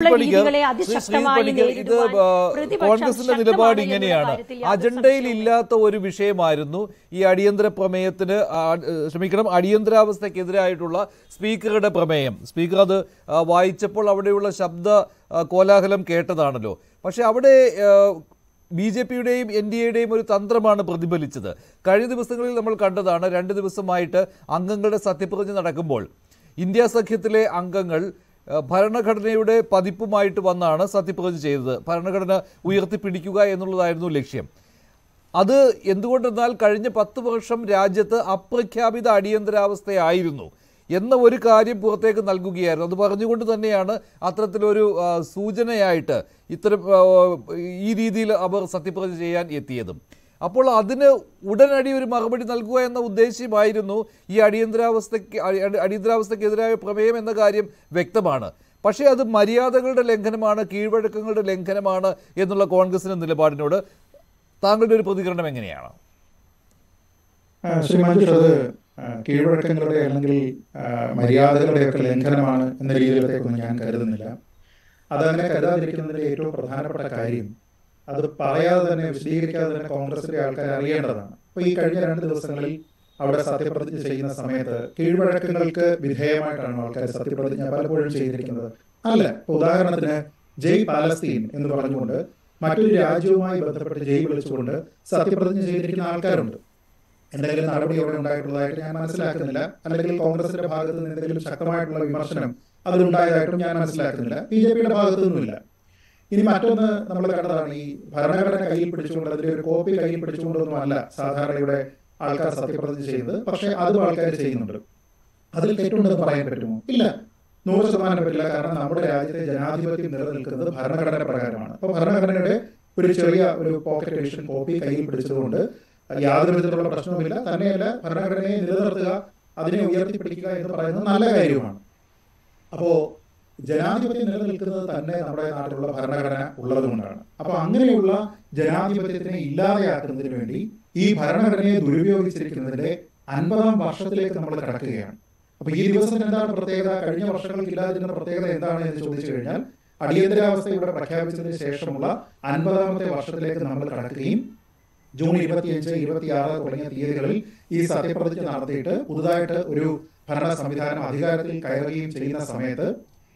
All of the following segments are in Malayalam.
ഇത് കോൺഗ്രസിന്റെ നിലപാട് ഇങ്ങനെയാണ്. അജണ്ടയിൽ ഇല്ലാത്ത ഒരു വിഷയമായിരുന്നു ഈ അടിയന്തര പ്രമേയത്തിന് ശ്രമിക്കണം ക്ഷമിക്കണം അടിയന്തരാവസ്ഥക്കെതിരായിട്ടുള്ള സ്പീക്കറുടെ പ്രമേയം. സ്പീക്കർ അത് വായിച്ചപ്പോൾ അവിടെയുള്ള ശബ്ദ കോലാഹലം കേട്ടതാണല്ലോ. പക്ഷെ അവിടെ ബി ജെ പിയുടെയും എൻ ഡി എയുടെയും ഒരു തന്ത്രമാണ് പ്രതിഫലിച്ചത്. കഴിഞ്ഞ ദിവസങ്ങളിൽ നമ്മൾ കണ്ടതാണ് രണ്ട് ദിവസമായിട്ട് അംഗങ്ങളുടെ സത്യപ്രതിജ്ഞ നടക്കുമ്പോൾ ഇന്ത്യ സഖ്യത്തിലെ അംഗങ്ങൾ ഭരണഘടനയുടെ പതിപ്പുമായിട്ട് വന്നാണ് സത്യപ്രതിജ്ഞ ചെയ്തത്. ഭരണഘടന ഉയർത്തിപ്പിടിക്കുക എന്നുള്ളതായിരുന്നു ലക്ഷ്യം. അത് എന്തുകൊണ്ടെന്നാൽ കഴിഞ്ഞ പത്ത് വർഷം രാജ്യത്ത് അപ്രഖ്യാപിത അടിയന്തരാവസ്ഥയായിരുന്നു എന്ന ഒരു കാര്യം പുറത്തേക്ക് നൽകുകയായിരുന്നു. അത് പറഞ്ഞുകൊണ്ട് തന്നെയാണ് അത്തരത്തിലൊരു സൂചനയായിട്ട് ഇത്തരം ഈ രീതിയിൽ അവർ സത്യപ്രതിജ്ഞ ചെയ്യാൻ എത്തിയതും. അപ്പോൾ അതിന് ഉടനടി ഒരു മറുപടി നൽകുക എന്ന ഉദ്ദേശ്യമായിരുന്നു ഈ അടിയന്തരാവസ്ഥയ്ക്ക് അടി- അടി- അടിയന്തരാവസ്ഥക്കെതിരായ പ്രമേയം എന്ന കാര്യം വ്യക്തമാണ്. പക്ഷേ അത് മര്യാദകളുടെ ലംഘനമാണ് കീഴ്വഴക്കങ്ങളുടെ ലംഘനമാണ് എന്നുള്ള കോൺഗ്രസിന്റെ നിലപാടിനോട് താങ്കളുടെ ഒരു പ്രതികരണം എങ്ങനെയാണ്? കീഴ്വഴക്കങ്ങളുടെ അല്ലെങ്കിൽ മര്യാദകളുടെ മര്യാദകളുടെയൊക്കെ ലംഘനമാണ് എന്ന രീതിയിലത്തേക്കൊന്നും ഞാൻ കരുതുന്നില്ല. അതങ്ങനെ കരുതാതിരിക്കുന്നതിന്റെ ഏറ്റവും പ്രധാനപ്പെട്ട കാര്യം അത് പറയാതെ തന്നെ വിശദീകരിക്കാതെ തന്നെ കോൺഗ്രസിന്റെ ആൾക്കാർ അറിയേണ്ടതാണ്. അപ്പൊ ഈ കഴിഞ്ഞ രണ്ട് ദിവസങ്ങളിൽ അവിടെ സത്യപ്രതിജ്ഞ ചെയ്യുന്ന സമയത്ത് കീഴ്വഴക്കങ്ങൾക്ക് വിധേയമായിട്ടാണ് ആൾക്കാർ സത്യപ്രതിജ്ഞ പലപ്പോഴും ചെയ്തിരിക്കുന്നത്. അല്ല ഉദാഹരണത്തിന് ജയ് പാലസ്തീൻ എന്ന് പറഞ്ഞുകൊണ്ട് മറ്റൊരു രാജ്യവുമായി ബന്ധപ്പെട്ട് ജയ് വിളിച്ചുകൊണ്ട് സത്യപ്രതിജ്ഞ ചെയ്തിരിക്കുന്ന ആൾക്കാരുണ്ട്. എന്തെങ്കിലും നടപടി അവിടെ ഉണ്ടായിട്ടുള്ളതായിട്ട് ഞാൻ മനസ്സിലാക്കുന്നില്ല. അല്ലെങ്കിൽ കോൺഗ്രസിന്റെ ഭാഗത്ത് നിന്ന് എന്തെങ്കിലും ശക്തമായിട്ടുള്ള വിമർശനം അതിലുണ്ടായതായിട്ടും ഞാൻ മനസ്സിലാക്കുന്നില്ല. ബി ജെ പിയുടെ ഭാഗത്തു നിന്നുമില്ല. ഇനി മറ്റൊന്ന് നമ്മൾ കണ്ടതാണ് ഈ ഭരണഘടന കയ്യിൽ പിടിച്ചുകൊണ്ട് അതിന്റെ ഒരു കോപ്പി കയ്യിൽ പിടിച്ചുകൊണ്ടൊന്നുമല്ല സാധാരണ ഇവിടെ ആൾക്കാർ സത്യപ്രതിജ്ഞ ചെയ്യുന്നത്. പക്ഷേ അതും ആൾക്കാർ ചെയ്യുന്നുണ്ട്. അതിൽ തെറ്റുണ്ടെന്ന് പറയാൻ പറ്റുമോ? ഇല്ല. നൂറ് ശതമാനം പറ്റില്ല. കാരണം നമ്മുടെ രാജ്യത്തെ ജനാധിപത്യം നിലനിൽക്കുന്നത് ഭരണഘടന പ്രകാരമാണ്. അപ്പോൾ ഭരണഘടനയുടെ ഒരു ചെറിയ ഒരു പോക്കറ്റ് എഡിഷൻ കോപ്പി കയ്യിൽ പിടിച്ചതുകൊണ്ട് യാതൊരു വിധത്തിലുള്ള പ്രശ്നവുമില്ല. തന്നെയല്ല ഭരണഘടനയെ നിലനിർത്തുക അതിനെ ഉയർത്തിപ്പിടിക്കുക എന്ന് പറയുന്നത് നല്ല കാര്യമാണ് അപ്പോ ജനാധിപത്യം നിലനിൽക്കുന്നത് തന്നെ നമ്മുടെ നാട്ടിലുള്ള ഭരണഘടന ഉള്ളതുകൊണ്ടാണ്. അപ്പൊ അങ്ങനെയുള്ള ജനാധിപത്യത്തിനെ ഇല്ലാതെയാക്കുന്നതിന് വേണ്ടി ഈ ഭരണഘടനയെ ദുരുപയോഗിച്ചിരിക്കുന്നതിന്റെ അൻപതാം വർഷത്തിലേക്ക് നമ്മൾ കടക്കുകയാണ്. അപ്പൊ ഈ ദിവസത്തിന് എന്താണ് പ്രത്യേകത? കഴിഞ്ഞ വർഷങ്ങൾക്ക് ഇല്ലാതിരുന്ന പ്രത്യേകത എന്താണ് എന്ന് ചോദിച്ചു കഴിഞ്ഞാൽ അടിയന്തരാവസ്ഥ ഇവിടെ പ്രഖ്യാപിച്ചതിന് ശേഷമുള്ള അൻപതാമത്തെ വർഷത്തിലേക്ക് നമ്മൾ കടക്കുകയും ജൂൺ ഇരുപത്തിയഞ്ച് ഇരുപത്തിയാറ് തുടങ്ങിയ തീയതികളിൽ ഈ സത്യപ്രതിജ്ഞ നടത്തിയിട്ട് പുതുതായിട്ട് ഒരു ഭരണ സംവിധാനം അധികാരത്തിൽ കയറുകയും ചെയ്യുന്ന സമയത്ത്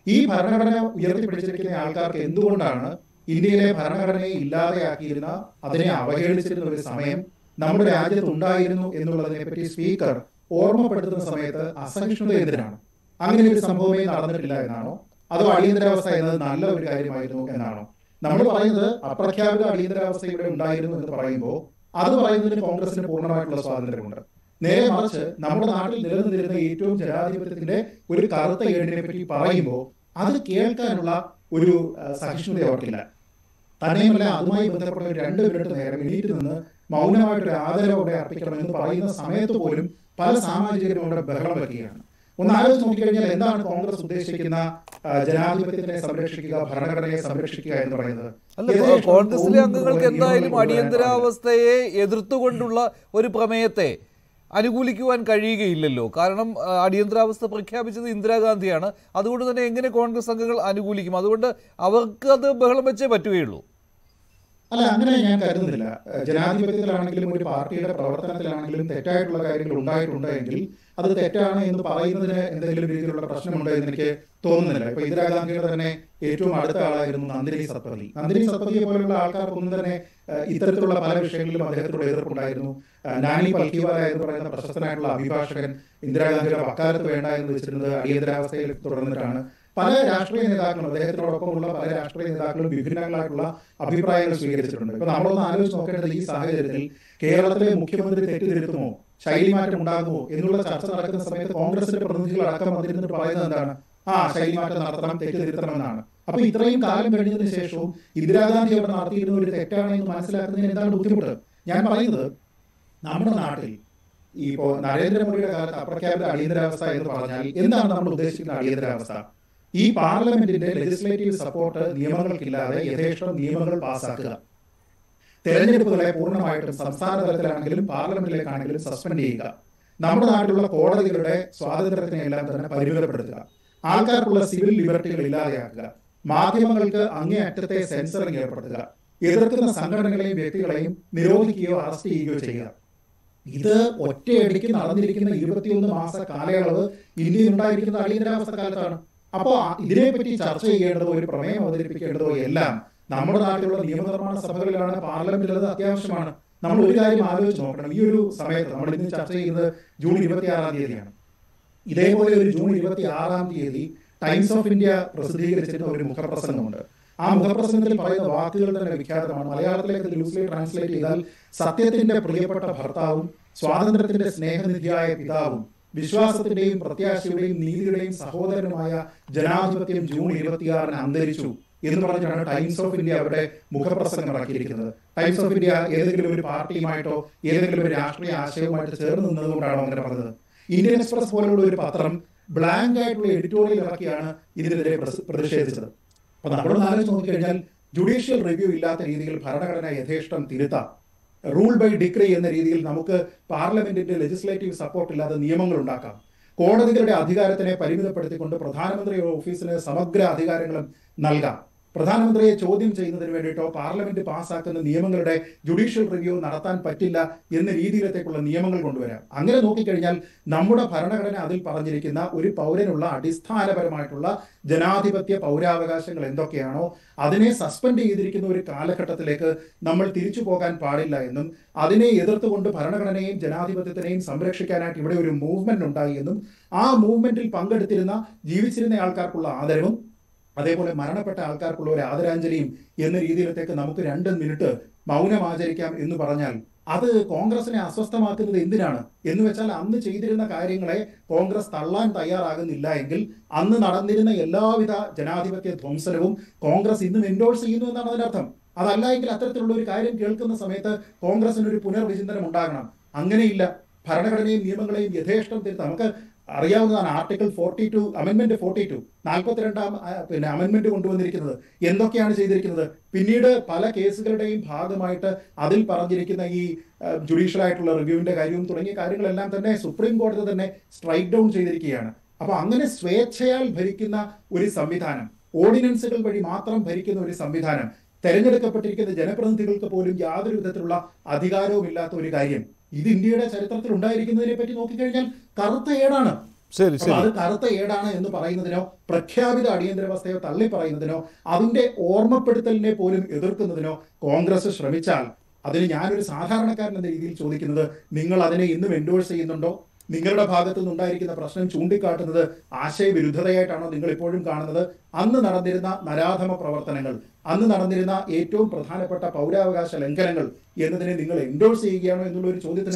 ഈ ഭരണഘടന ഉയർത്തിപ്പിടിച്ചിരിക്കുന്ന ആൾക്കാർക്ക് എന്തുകൊണ്ടാണ് ഇന്ത്യയിലെ ഭരണഘടനയെ ഇല്ലാതെയാക്കിയിരുന്ന അതിനെ അവഹേളിച്ചിരുന്ന ഒരു സമയം നമ്മുടെ രാജ്യത്ത് ഉണ്ടായിരുന്നു എന്നുള്ളതിനെ പറ്റി സ്പീക്കർ ഓർമ്മപ്പെടുത്തുന്ന സമയത്ത് അസഹിഷ്ണുത എന്തിനാണ് അങ്ങനെ ഒരു സംഭവമേ നടന്നിട്ടില്ല എന്നാണോ? അതോ അടിയന്തരാവസ്ഥ എന്നത് നല്ല ഒരു കാര്യമായിരുന്നു എന്നാണോ? നമ്മൾ പറയുന്നത് അപ്രഖ്യാപിത അടിയന്തരാവസ്ഥ ഇവിടെ ഉണ്ടായിരുന്നു എന്ന് പറയുമ്പോൾ അത് പറയുന്നതിന് കോൺഗ്രസിന് പൂർണമായിട്ടുള്ള സ്വാതന്ത്ര്യമുണ്ട്. നേരെ മറിച്ച് നമ്മുടെ നാട്ടിൽ നിലനിന്നിരുന്ന ഏറ്റവും ജനാധിപത്യത്തിന്റെ ഒരു കറുത്ത ഏടിനെ പറ്റി പറയുമ്പോൾ അത് കേൾക്കാനുള്ള ഒരു സഹിഷ്ണുത അവർക്കില്ല തന്നെയുമല്ല അതുമായി ബന്ധപ്പെട്ട രണ്ട് മിനിറ്റ് നേരം എണീറ്റ് നിന്ന് മൗനമായിട്ടൊരു ആദരവോടെ അർപ്പിക്കണം എന്ന് പറയുന്ന സമയത്ത് പോലും പല സാമാജികരും അവിടെ ബഹളം വയ്ക്കുകയാണ് ഒന്ന് ആലോചിച്ച് നോക്കിക്കഴിഞ്ഞാൽ എന്താണ് കോൺഗ്രസ് ഉദ്ദേശിക്കുന്ന ജനാധിപത്യത്തിനെ സംരക്ഷിക്കുക ഭരണഘടനയെ സംരക്ഷിക്കുക എന്ന് പറയുന്നത് അല്ല കോൺഗ്രസിലെ അംഗങ്ങൾക്ക് എന്തായാലും. അടിയന്തരാവസ്ഥയെ എതിർത്തുകൊണ്ടുള്ള ഒരു പ്രമേയത്തെ അനുകൂലിക്കുവാൻ കഴിയുകയില്ലല്ലോ. കാരണം അടിയന്തരാവസ്ഥ പ്രഖ്യാപിച്ചത് ഇന്ദിരാഗാന്ധിയാണ്. അതുകൊണ്ട് തന്നെ എങ്ങനെ കോൺഗ്രസ് അംഗങ്ങൾ അനുകൂലിക്കും? അതുകൊണ്ട് അവർക്ക് അത് ബഹളം വെച്ചേ പറ്റുകയുള്ളൂ. അല്ല അങ്ങനെ ഞാൻ കരുതുന്നില്ല. ജനാധിപത്യത്തിലാണെങ്കിലും ഒരു പാർട്ടിയുടെ പ്രവർത്തനത്തിലാണെങ്കിലും തെറ്റായിട്ടുള്ള കാര്യങ്ങൾ ഉണ്ടായിട്ടുണ്ട് എങ്കിൽ അത് തെറ്റാണ് എന്ന് പറയുന്നതിന് എന്തെങ്കിലും രീതിയിലുള്ള പ്രശ്നമുണ്ടോ എന്ന് എനിക്ക് തോന്നുന്നില്ല. ഇപ്പൊ ഇന്ദിരാഗാന്ധിയുടെ തന്നെ ഏറ്റവും അടുത്ത ആളായിരുന്നു നന്ദിനി സത്പതി നന്ദിനി സത്പതിയെ പോലുള്ള ആൾക്കാർക്കൊന്നും തന്നെ ഇത്തരത്തിലുള്ള പല വിഷയങ്ങളിലും അദ്ദേഹത്തോട് എതിർപ്പുണ്ടായിരുന്നു. നാനി പൽക്കിവാല എന്ന് പറയുന്ന പ്രശസ്തനായിട്ടുള്ള അഭിഭാഷകൻ ഇന്ദിരാഗാന്ധിയുടെ വക്കാലത്ത് വേണ്ട എന്ന് വെച്ചിരുന്നത് അടിയന്തരാവസ്ഥയിൽ തുടർന്നിട്ടാണ്. പല രാഷ്ട്രീയ നേതാക്കളും അദ്ദേഹത്തിനോടൊപ്പമുള്ള പല രാഷ്ട്രീയ നേതാക്കളും വിഭിന്നങ്ങളായിട്ടുള്ള അഭിപ്രായങ്ങൾ സ്വീകരിച്ചിട്ടുണ്ട്. ഇപ്പൊ നമ്മളൊന്ന് ആലോചിച്ച് നോക്കേണ്ടത് ഈ സാഹചര്യത്തിൽ കേരളത്തിലെ മുഖ്യമന്ത്രി തെറ്റിദ്ധരുത്തുമോ ശൈലിമാറ്റം ഉണ്ടാകുമോ? എന്നുള്ള ചർച്ച നടക്കുന്ന സമയത്ത് കോൺഗ്രസിന്റെ പ്രതിനിധികൾ അടക്കം വന്നിരുന്നിട്ട് പറയുന്നത് എന്താണ്? ആ ശൈലിമാറ്റം നടത്തണം തെറ്റിദ്ധരുത്തണമെന്നാണ് അപ്പൊ ഇത്രയും കാലം കഴിഞ്ഞതിന് ശേഷവും ഇന്ദിരാഗാന്ധി അവിടെ നടത്തിയിരുന്ന ഒരു തെറ്റാണ് എന്ന് മനസ്സിലാക്കുന്നതിന് എന്താണ് ബുദ്ധിമുട്ട്? ഞാൻ പറയുന്നത് നമ്മുടെ നാട്ടിൽ ഇപ്പോ നരേന്ദ്രമോദിയുടെ കാലത്ത് അപ്രഖ്യാപിത അടിയന്തരാവസ്ഥ എന്ന് പറഞ്ഞാൽ എന്താണ് നമ്മൾ ഉദ്ദേശിക്കുന്ന അടിയന്തരാവസ്ഥ? ഈ പാർലമെന്റിന്റെ ലെജിസ്ലേറ്റീവ് സപ്പോർട്ട് നിയമങ്ങൾക്കില്ലാതെ യഥേഷ്ടം നിയമങ്ങൾ പാസാക്കുക തെരഞ്ഞെടുപ്പുകളെ പൂർണമായിട്ടും സംസ്ഥാന തലത്തിലാണെങ്കിലും പാർലമെന്റിലേക്കാണെങ്കിലും സസ്പെൻഡ് ചെയ്യുക. നമ്മുടെ നാട്ടിലുള്ള കോടതികളുടെ സ്വാതന്ത്ര്യത്തിനെ എല്ലാം തന്നെ പരിമിതപ്പെടുത്തുക. ആൾക്കാർക്കുള്ള സിവിൽ ലിബർട്ടികൾ ഇല്ലാതെയാക്കുക. മാധ്യമങ്ങൾക്ക് അങ്ങേയറ്റത്തെ സെൻസറിംഗ് ഏർപ്പെടുത്തുക. എതിർക്കുന്ന സംഘടനകളെയും വ്യക്തികളെയും നിരോധിക്കുകയോ അറസ്റ്റ് ചെയ്യുകയോ ചെയ്യുക. ഇത് ഒറ്റയടിക്ക് നടന്നിരിക്കുന്ന ഇരുപത്തിയൊന്ന് മാസ കാലയളവ് ഇന്ത്യയിൽ ഉണ്ടായിരിക്കുന്ന അടിയന്തരാവസ്ഥ കാലത്താണ്. അപ്പോൾ ഇതിനെപ്പറ്റി ചർച്ച ചെയ്യേണ്ടതോ ഒരു പ്രമേയം അവതരിപ്പിക്കേണ്ടതോ എല്ലാം നമ്മുടെ നാട്ടിലുള്ള നിയമനിർമ്മാണ സഭകളിലാണ്. പാർലമെന്റിൽ അത് അത്യാവശ്യമാണ്. നമ്മൾ ഒരു കാര്യം ആലോചിച്ച് നോക്കണം. ഈ ഒരു സമയത്ത് നമ്മൾ ഇന്ന് ചർച്ച ചെയ്യുന്നത് ജൂൺ ഇരുപത്തി ആറാം തീയതിയാണ്. ഇതേപോലെ ഒരു ജൂൺ ഇരുപത്തി ആറാം തീയതി ടൈംസ് ഓഫ് ഇന്ത്യ പ്രസിദ്ധീകരിച്ചിരുന്ന ഒരു മുഖപ്രസംഗമുണ്ട്. ആ മുഖപ്രസംഗത്തിൽ പറയുന്ന വാക്കുകൾ തന്നെ വിഖ്യാതമാണ്. മലയാളത്തിലേക്ക് ലൂസിലി ട്രാൻസ്ലേറ്റ് ചെയ്താൽ സത്യത്തിന്റെ പ്രിയപ്പെട്ട ഭർത്താവും സ്വാതന്ത്ര്യത്തിന്റെ സ്നേഹനിധിയായ പിതാവും വിശ്വാസത്തിന്റെയും പ്രത്യാശയുടെയും നീതിയുടെയും സഹോദരനുമായ ജനാധിപത്യം ജൂൺ ഇരുപത്തിയാറിന് അന്തരിച്ചു എന്ന് പറഞ്ഞാണ് ടൈംസ് ഓഫ് ഇന്ത്യ അവരുടെ മുഖപ്രസംഗം ഇറക്കിയിരിക്കുന്നത്. ടൈംസ് ഓഫ് ഇന്ത്യ ഏതെങ്കിലും ഒരു പാർട്ടിയുമായിട്ടോ ഏതെങ്കിലും ഒരു രാഷ്ട്രീയ ആശയവുമായിട്ട് ചേർന്ന് നിന്നതുകൊണ്ടാണോ അങ്ങനെ പറഞ്ഞത്? ഇന്ത്യൻ എക്സ്പ്രസ് പോലുള്ള ഒരു പത്രം ബ്ലാങ്ക് ആയിട്ടുള്ള എഡിറ്റോറിയൽ ഇറക്കിയാണ് ഇതിനെതിരെ പ്രതിഷേധിച്ചത്. അപ്പൊ നമ്മളൊന്ന് ആലോചിച്ച് നോക്കിക്കഴിഞ്ഞാൽ ജുഡീഷ്യൽ റിവ്യൂ ഇല്ലാത്ത രീതിയിൽ ഭരണഘടന യഥേഷ്ടം തിരുത്താം. റൂൾ ബൈ ഡിക്രി എന്ന രീതിയിൽ നമുക്ക് പാർലമെന്റിന്റെ ലെജിസ്ലേറ്റീവ് സപ്പോർട്ട് ഇല്ലാതെ നിയമങ്ങൾ ഉണ്ടാക്കാം. കോടതികളുടെ അധികാരത്തിനെ പരിമിതപ്പെടുത്തിക്കൊണ്ട് പ്രധാനമന്ത്രി ഓഫീസിന് സമഗ്ര അധികാരങ്ങളും നൽകാം. പ്രധാനമന്ത്രിയെ ചോദ്യം ചെയ്യുന്നതിന് വേണ്ടിയിട്ടോ പാർലമെന്റ് പാസ്സാക്കുന്ന നിയമങ്ങളുടെ ജുഡീഷ്യൽ റിവ്യൂ നടത്താൻ പറ്റില്ല എന്ന രീതിയിലത്തേക്കുള്ള നിയമങ്ങൾ കൊണ്ടുവരാം. അങ്ങനെ നോക്കിക്കഴിഞ്ഞാൽ നമ്മുടെ ഭരണഘടന അതിൽ പറഞ്ഞിരിക്കുന്ന ഒരു പൗരനുള്ള അടിസ്ഥാനപരമായിട്ടുള്ള ജനാധിപത്യ പൗരാവകാശങ്ങൾ എന്തൊക്കെയാണോ അതിനെ സസ്പെൻഡ് ചെയ്തിരിക്കുന്ന ഒരു കാലഘട്ടത്തിലേക്ക് നമ്മൾ തിരിച്ചു പോകാൻ പാടില്ല എന്നും അതിനെ എതിർത്തുകൊണ്ട് ഭരണഘടനയെയും ജനാധിപത്യത്തിനെയും സംരക്ഷിക്കാനായിട്ട് ഇവിടെ ഒരു മൂവ്മെന്റ് ഉണ്ടായി എന്നും ആ മൂവ്മെന്റിൽ പങ്കെടുത്തിരുന്ന ജീവിച്ചിരുന്ന ആൾക്കാർക്കുള്ള ആദരവും അതേപോലെ മരണപ്പെട്ട ആൾക്കാർക്കുള്ള ഒരു ആദരാഞ്ജലിയും എന്ന രീതിയിലത്തേക്ക് നമുക്ക് രണ്ട് മിനിറ്റ് മൗനം ആചരിക്കാം എന്ന് പറഞ്ഞാൽ അത് കോൺഗ്രസിനെ അസ്വസ്ഥമാക്കുന്നത് എന്തിനാണ്? എന്ന് വെച്ചാൽ അന്ന് ചെയ്തിരുന്ന കാര്യങ്ങളെ കോൺഗ്രസ് തള്ളാൻ തയ്യാറാകുന്നില്ല എങ്കിൽ അന്ന് നടന്നിരുന്ന എല്ലാവിധ ജനാധിപത്യ ധ്വംസനവും കോൺഗ്രസ് ഇന്നും എൻഡോഴ്സ് ചെയ്യുന്നു എന്നാണ് അതിനർത്ഥം അതല്ല എങ്കിൽ അത്തരത്തിലുള്ള ഒരു കാര്യം കേൾക്കുന്ന സമയത്ത് കോൺഗ്രസിന് ഒരു പുനർവിചിന്തനം ഉണ്ടാകണം. അങ്ങനെയില്ല. ഭരണഘടനയും നിയമങ്ങളെയും യഥേഷ്ടം തിരുത്താം. നമുക്ക് അറിയാവുന്നതാണ് ആർട്ടിക്കിൾ ഫോർട്ടി ടു അമെന്മെന്റ് ഫോർട്ടി ടു നാൽപ്പത്തിരണ്ടാം പിന്നെ അമെന്മെന്റ് കൊണ്ടുവന്നിരിക്കുന്നത്. എന്തൊക്കെയാണ് ചെയ്തിരിക്കുന്നത്? പിന്നീട് പല കേസുകളുടെയും ഭാഗമായിട്ട് അതിൽ പറഞ്ഞിരിക്കുന്ന ഈ ജുഡീഷ്യൽ ആയിട്ടുള്ള റിവ്യൂവിന്റെ കാര്യവും തുടങ്ങിയ കാര്യങ്ങളെല്ലാം തന്നെ സുപ്രീം കോടതി തന്നെ സ്ട്രൈക്ക് ഡൗൺ ചെയ്തിരിക്കുകയാണ്. അപ്പൊ അങ്ങനെ സ്വേച്ഛയാൽ ഭരിക്കുന്ന ഒരു സംവിധാനം ഓർഡിനൻസുകൾ വഴി മാത്രം ഭരിക്കുന്ന ഒരു സംവിധാനം തെരഞ്ഞെടുക്കപ്പെട്ടിരിക്കുന്ന ജനപ്രതിനിധികൾക്ക് പോലും യാതൊരു വിധത്തിലുള്ള അധികാരവും ഇല്ലാത്ത ഒരു കാര്യം ഇത് ഇന്ത്യയുടെ ചരിത്രത്തിൽ ഉണ്ടായിരിക്കുന്നതിനെ പറ്റി നോക്കിക്കഴിഞ്ഞാൽ കറുത്ത ഏടാണ്. ശരി അത് കറുത്ത ഏടാണ് എന്ന് പറയുന്നതിനോ പ്രഖ്യാപിത അടിയന്തരാവസ്ഥയോ തള്ളി പറയുന്നതിനോ അതിന്റെ ഓർമ്മപ്പെടുത്തലിനെ പോലും എതിർക്കുന്നതിനോ കോൺഗ്രസ് ശ്രമിച്ചാൽ അതിന് ഞാനൊരു സാധാരണക്കാരൻ എന്ന രീതിയിൽ ചോദിക്കുന്നത് നിങ്ങൾ അതിനെ ഇന്നും എൻഡോഴ്സ് ചെയ്യുന്നുണ്ടോ? നിങ്ങളുടെ ഭാഗത്തു നിന്നുണ്ടായിരിക്കുന്ന പ്രശ്നം ചൂണ്ടിക്കാട്ടുന്നത് ആശയവിരുദ്ധതയായിട്ടാണോ നിങ്ങൾ ഇപ്പോഴും കാണുന്നത്? അന്ന് നടന്നിരുന്ന നരാധമ പ്രവർത്തനങ്ങൾ അന്ന് നടന്നിരുന്ന ഏറ്റവും പ്രധാനപ്പെട്ട പൗരാവകാശ ലംഘനങ്ങൾ എന്നതിനെ നിങ്ങൾ എൻഡോഴ്സ് ചെയ്യുകയാണോ എന്നുള്ള ഒരു ചോദ്യത്തിന്